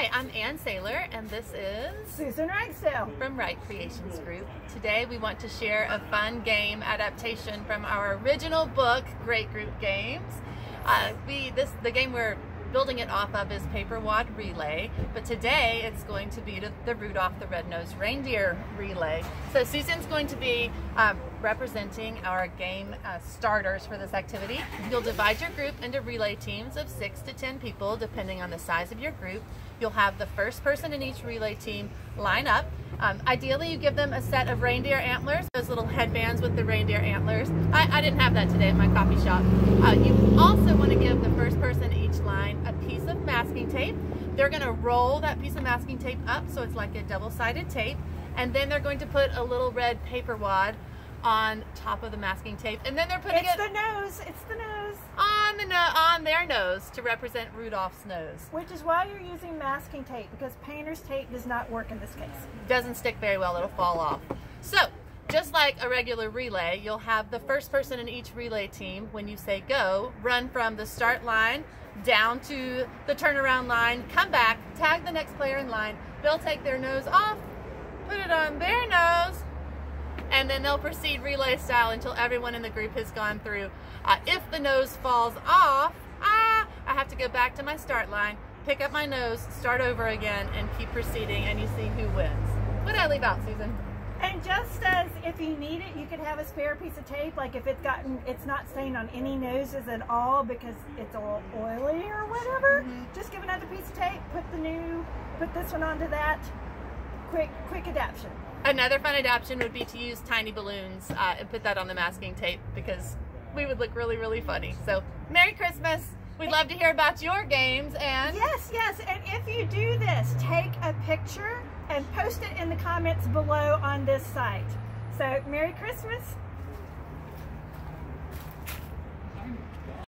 Hi, I'm Ann Saylor, and this is Susan Ragsdale from Write Creations Group. Today we want to share a fun game adaptation from our original book, Great Group Games. Uh, we this the game we're building it off of is Paper Wad Relay, but today it's going to be the Rudolph the Red-Nosed Reindeer Relay. So Susan's going to be um, representing our game uh, starters for this activity. You'll divide your group into relay teams of six to 10 people, depending on the size of your group. You'll have the first person in each relay team line up. Um, ideally, you give them a set of reindeer antlers, those little headbands with the reindeer antlers. I, I didn't have that today at my coffee shop. Uh, you also want to give the first person each line a piece of masking tape. They're going to roll that piece of masking tape up so it's like a double-sided tape, and then they're going to put a little red paper wad on top of the masking tape, and then they're putting it's it the nose. It's the nose. on the no on their nose to represent Rudolph's nose. Which is why you're using masking tape because painter's tape does not work in this case. It doesn't stick very well; it'll fall off. So. Just like a regular relay, you'll have the first person in each relay team, when you say go, run from the start line down to the turnaround line, come back, tag the next player in line. They'll take their nose off, put it on their nose, and then they'll proceed relay style until everyone in the group has gone through. Uh, if the nose falls off, ah, I have to go back to my start line, pick up my nose, start over again, and keep proceeding, and you see who wins. What did I leave out, Susan? And just as if you need it, you could have a spare piece of tape, like if it's gotten, it's not staying on any noses at all because it's all oily or whatever. Mm -hmm. Just give another piece of tape, put the new, put this one onto that. Quick, quick adaptation. Another fun adaptation would be to use tiny balloons uh, and put that on the masking tape because we would look really, really funny. So, Merry Christmas! We'd love to hear about your games and... Yes, yes. And if you do this, take a picture and post it in the comments below on this site. So Merry Christmas.